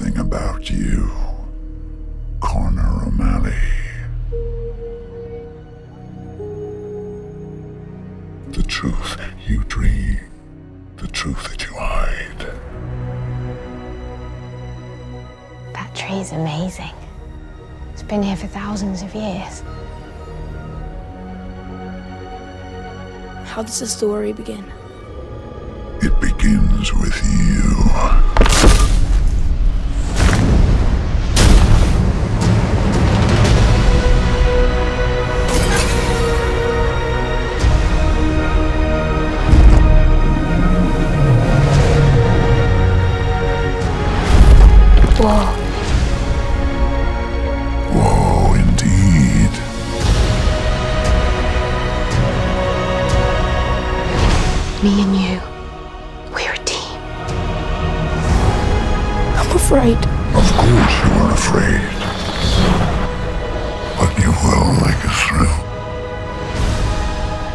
about you, Conor O'Malley. The truth you dream, the truth that you hide. That tree's amazing. It's been here for thousands of years. How does the story begin? It begins with you. Whoa. Whoa, indeed. Me and you, we're a team. I'm afraid. Of course you are afraid. But you will make it through.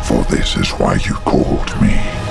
For this is why you called me.